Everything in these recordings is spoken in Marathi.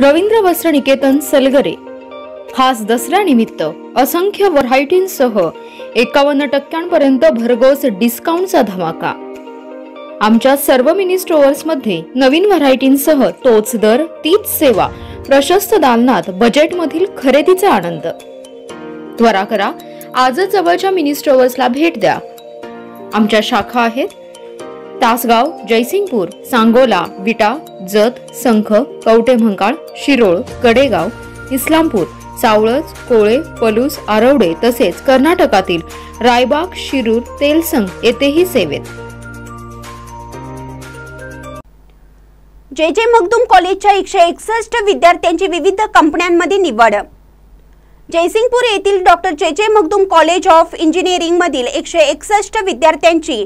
रवींद्र वस्त्र निकेतन सलगरे. खास दसऱ्यानिमित्त असंख्य व्हरायटींसह एकावन्न टक्क्यांपर्यंत भरघोस डिस्काउंटचा धमाका. आमच्या सर्व मिनी स्टोअर्समध्ये नवीन व्हरायटींसह तोच दर तीच सेवा प्रशस्त दालनात बजेटमधील खरेदीचा आनंद. त्वरा करा आजच जवळच्या मिनी स्टोअर्सला भेट द्या. आमच्या शाखा आहेत तासगाव जयसिंगपूर सांगोला विटा जत संख कवटे म्हंकाळ शिरोळ कडेगाव इस्लामपूर सावळज कोळे पलूस आरवडे तसेच कर्नाटकातील रायबाग शिरूर तेलसंग येथेही सेवेत. जे जे मगदूम कॉलेजच्या एकशे एकसष्ट विद्यार्थ्यांची विविध कंपन्यांमध्ये निवड. जयसिंगपूर येथील डॉक्टर जे जे मगदूम कॉलेज ऑफ इंजिनिअरिंगमधील एकशे एकसष्ट विद्यार्थ्यांची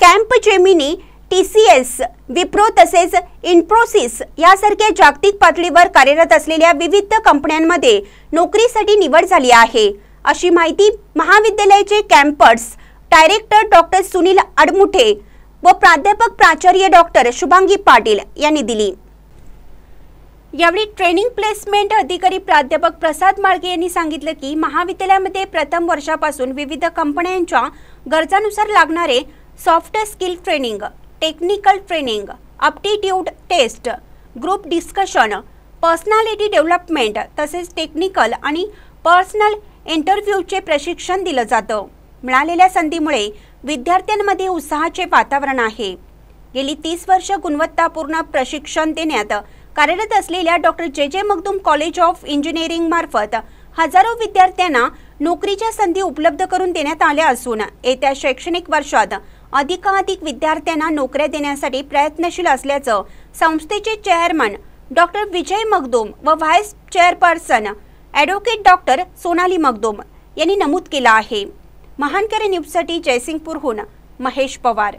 Capgemini T C S Wipro तसेच इन्फोसिस यासारख्या जागतिक पातळीवर कार्यरत असलेल्या विविध कंपन्यांमध्ये नोकरीसाठी निवड झाली आहे. अशी माहिती महाविद्यालयाचे campus director doctor Sunil Admuthe व प्राध्यापक प्राचार्य डॉक्टर शुभांगी पाटील यांनी दिली. यावेळी ट्रेनिंग प्लेसमेंट अधिकारी प्राध्यापक प्रसाद माळगे यांनी सांगितलं की महाविद्यालयामध्ये प्रथम वर्षापासून विविध कंपन्यांच्या गरजानुसार लागणारे soft skill training technical training aptitude test group discussion personality development तसेच टेक्निकल आणि पर्सनल इंटरव्ह्यूचे प्रशिक्षण दिलं जातं. मिळालेल्या संधीमुळे विद्यार्थ्यांमध्ये उत्साहाचे वातावरण आहे. गेली तीस वर्ष गुणवत्तापूर्ण प्रशिक्षण देण्यात कार्यरत असलेल्या डॉक्टर जे जे मगदूम कॉलेज ऑफ इंजिनिअरिंग मार्फत हजारो विद्यार्थ्यांना नोकरीच्या संधी उपलब्ध करून देण्यात आल्या असून येत्या शैक्षणिक वर्षात अधिकाधिक विद्यार्थ्यांना नोकऱ्या देण्यासाठी प्रयत्नशील असल्याचं संस्थेचे चेअरमन डॉक्टर विजय मगदोम व vice chairperson advocate doctor Sonali Magdum यांनी नमूद केलं आहे. महानकरी न्यूजसाठी जयसिंगपूरहून महेश पवार.